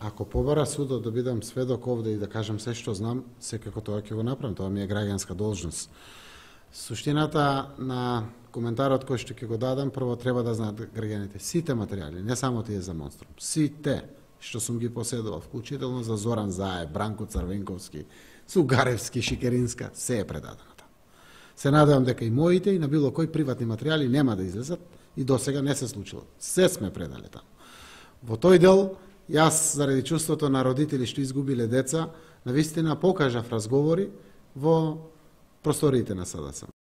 Ако побара судот да бидам сведок овде и да кажам се што знам, секако тоа ќе го направам, тоа ми е граѓанска должност. Суштината на коментарот кој што ќе го дадам, прво треба да знаат граѓаните сите материјали, не само тие за Монструм, сите што сум ги поседувал, вклучително за Зоран Зае, Бранко Црвенковски, Сугаревски, Шикеринска, се е предадено таму. Се надевам дека и моите и на било кој приватни материјали нема да излезат и до сега не се случило. Се сме предали таму. Во тој дел, јас заради чувството на родители што изгубиле деца, на вистина покажав разговори во просториите на СДСМ.